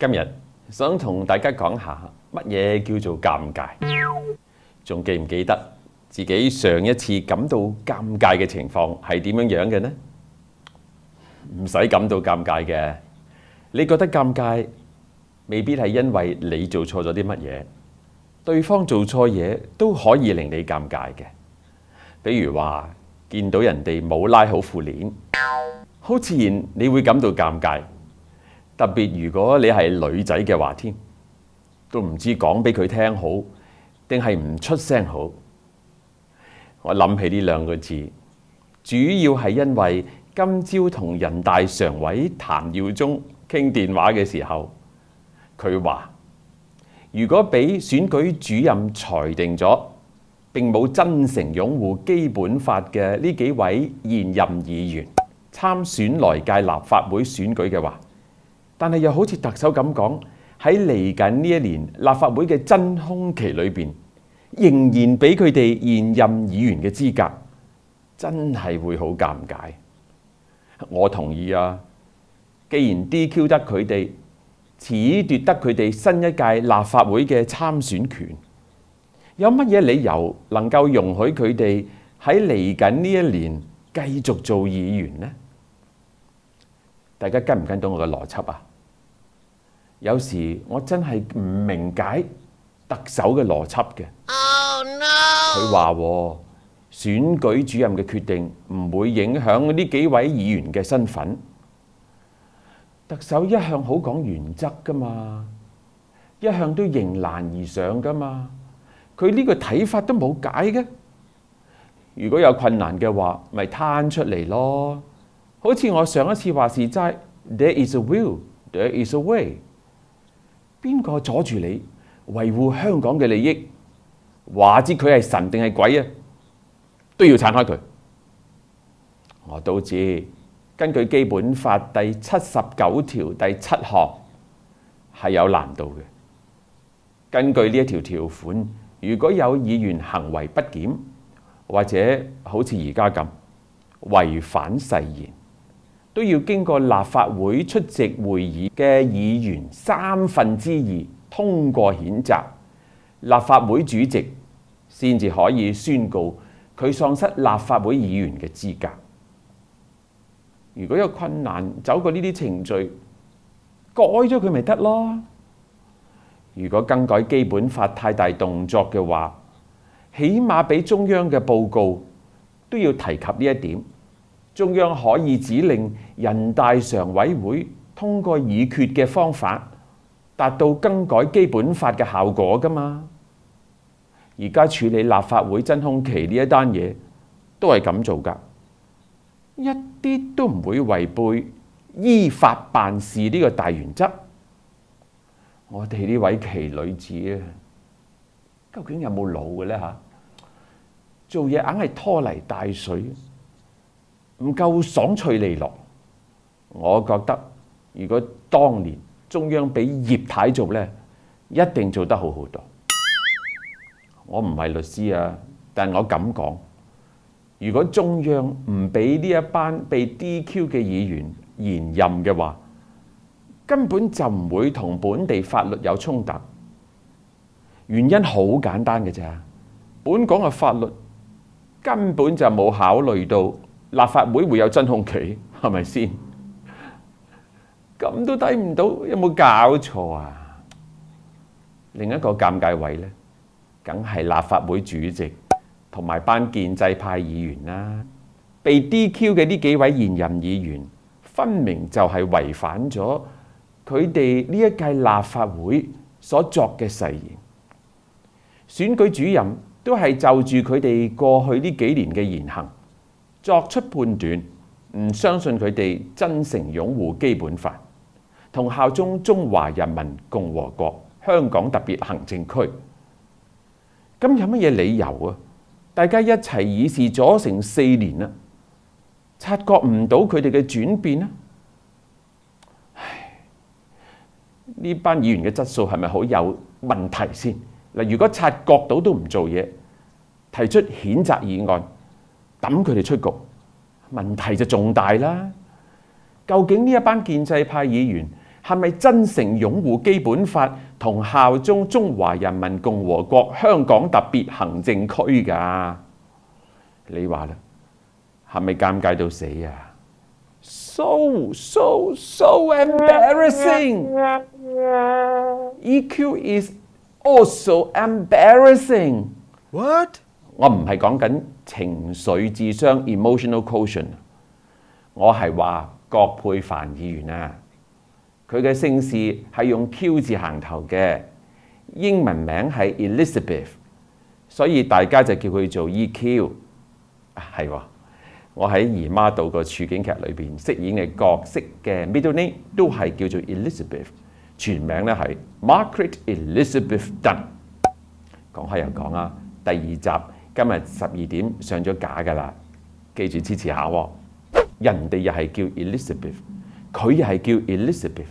今日想同大家講下乜嘢叫做尷尬，仲記唔記得自己上一次感到尷尬嘅情況係點樣樣嘅呢？唔使感到尷尬嘅，你覺得尷尬未必係因為你做錯咗啲乜嘢，對方做錯嘢都可以令你尷尬嘅。比如話見到人哋冇拉好褲鏈，好自然你會感到尷尬。特別如果你係女仔嘅話，添都唔知講俾佢聽好，定係唔出聲好。我諗起呢兩個字，主要係因為今朝同人大常委譚耀宗傾電話嘅時候，佢話：如果俾選舉主任裁定咗並冇真誠擁護基本法嘅呢幾位現任議員參選來屆立法會選舉嘅話，但係又好似特首咁講，喺嚟緊呢一年立法會嘅真空期裏邊，仍然俾佢哋現任議員嘅資格，真係會好尷尬。我同意啊，既然 DQ 得佢哋，褫奪得佢哋新一屆立法會嘅參選權，有乜嘢理由能夠容許佢哋喺嚟緊呢一年繼續做議員呢？大家跟唔跟到我嘅邏輯啊？有時我真係唔明解特首嘅邏輯嘅。佢話、oh. 選舉主任嘅決定唔會影響呢幾位議員嘅身份。特首一向好講原則噶嘛，一向都迎難而上噶嘛。佢呢個睇法都冇解嘅。如果有困難嘅話，咪攤出嚟咯。好似我上一次話事齋，There is a will, there is a way。邊個阻住你維護香港嘅利益？話知佢係神定係鬼啊，都要鏟開佢。我都知，根據基本法第七十九條第七項係有難度嘅。根據呢一條條款，如果有議員行為不檢，或者好似而家咁違反誓言，都要經過立法會出席會議嘅議員三分之二通過譴責，立法會主席先至可以宣告佢喪失立法會議員嘅資格。如果有困難，走過呢啲程序，改咗佢咪得咯？如果更改基本法太大動作嘅話，起碼俾中央嘅報告都要提及呢一點。中央可以指令人大常委会通过議決嘅方法，達到更改基本法嘅效果㗎嘛？而家處理立法會真空期呢一單嘢，都係咁做㗎，一啲都唔會違背依法辦事呢個大原則。我哋呢位奇女子啊，究竟有冇腦嘅咧吓？做嘢硬係拖泥帶水。唔夠爽脆利落，我覺得如果當年中央俾葉太做呢，一定做得好好多。我唔係律師啊，但我敢講，如果中央唔俾呢一班被 DQ 嘅議員延任嘅話，根本就唔會同本地法律有衝突。原因好簡單嘅啫，本港嘅法律根本就冇考慮到。立法會會有真空期，係咪先？咁都睇唔到，有冇搞錯啊？另一個尷尬位呢，梗係立法會主席同埋班建制派議員啦。被 DQ 嘅呢幾位現任議員，分明就係違反咗佢哋呢一屆立法會所作嘅誓言。選舉主任都係就住佢哋過去呢幾年嘅言行。作出判斷，唔相信佢哋真誠擁護基本法同效忠中華人民共和國香港特別行政區。咁有乜嘢理由啊？大家一齊議事咗成四年啦，察覺唔到佢哋嘅轉變啊？呢班議員嘅質素係咪好有問題先？嗱，如果察覺到都唔做嘢，提出譴責議案。抌佢哋出局，問題就重大啦！究竟呢一班建制派議員係咪真誠擁護基本法同效忠中華人民共和國香港特別行政區㗎？你話啦，係咪尷尬到死啊？So so so embarrassing. EQ is also embarrassing. What? 我唔係講緊情緒智商 emotional quotient，我係話郭佩凡議員啊，佢嘅姓氏係用 Q 字行頭嘅，英文名係 Elizabeth，所以大家就叫佢做 EQ。係喎，我喺姨媽島個處境劇裏邊飾演嘅角色嘅 middle name 都係叫做 Elizabeth，全名咧係 Margaret Elizabeth Dunn。講開又講啊，第二集今日十二點上咗架㗎啦，記住支持下喎。人哋又係叫 Elizabeth，佢又係叫 Elizabeth。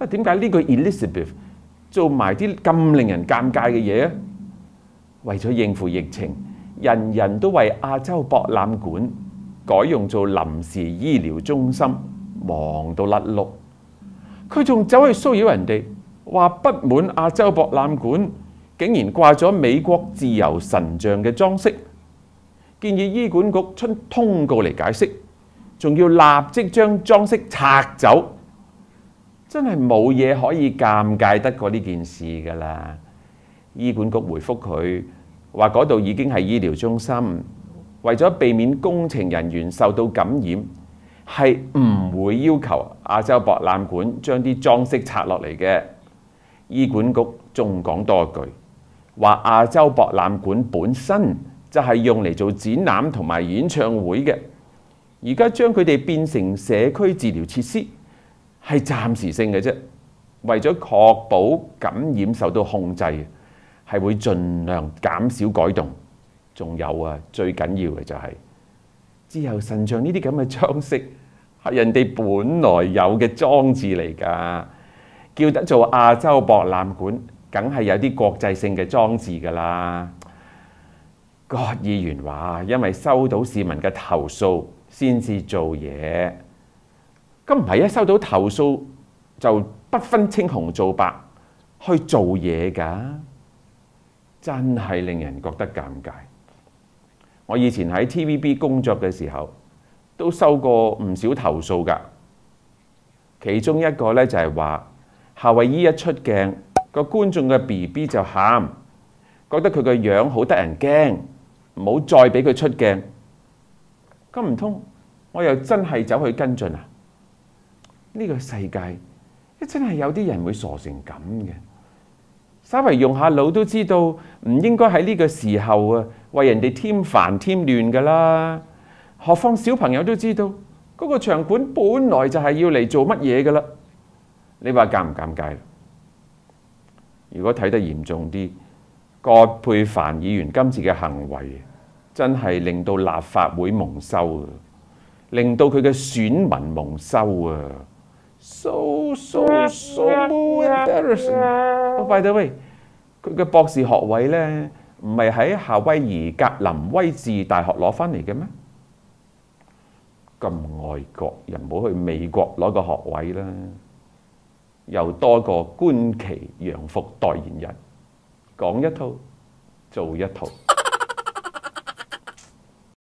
啊，點解呢個 Elizabeth 做埋啲咁令人尷尬嘅嘢啊？為咗應付疫情。人人都為亞洲博覽館改用做臨時醫療中心，忙到甩碌。佢仲走去騷擾人哋，話不滿亞洲博覽館竟然掛咗美國自由神像嘅裝飾，建議醫管局出通告嚟解釋，仲要立即將裝飾拆走。真係冇嘢可以尷尬得過呢件事㗎啦！醫管局回覆佢。話嗰度已經係醫療中心，為咗避免工程人員受到感染，係唔會要求亞洲博覽館將啲裝飾拆落嚟嘅。醫管局仲講多句，話亞洲博覽館本身就係用嚟做展覽同埋演唱會嘅，而家將佢哋變成社區治療設施，係暫時性嘅啫，為咗確保感染受到控制。係會盡量減少改動，仲有啊，最緊要嘅就係之後神像呢啲咁嘅裝飾係人哋本來有嘅裝置嚟㗎，叫得做亞洲博覽館，梗係有啲國際性嘅裝置㗎啦。郭議員話：因為收到市民嘅投訴先至做嘢，咁唔係一收到投訴就不分青紅皂白去做嘢㗎。真係令人覺得尷尬。我以前喺 TVB 工作嘅時候，都收過唔少投訴㗎。其中一個呢，就係話夏慧姨一出鏡，個觀眾嘅 BB 就喊，覺得佢個樣好得人驚，唔好再俾佢出鏡。咁唔通我又真係走去跟進啊？呢個世界真係有啲人會傻成咁嘅。稍微用下腦都知道，唔應該喺呢個時候啊，為人哋添煩添亂㗎啦。何況小朋友都知道，嗰個場館本來就係要嚟做乜嘢㗎啦。你話尷唔尷尬？如果睇得嚴重啲，郭佩凡議員今次嘅行為真係令到立法會蒙羞啊，令到佢嘅選民蒙羞啊！So so so embarrassing. Oh, by the way，佢嘅博士學位咧，唔係喺夏威夷格林威治大學攞翻嚟嘅咩？咁外國人唔好去美國攞個學位啦，又多個官旗洋服代言人，講一套做一套。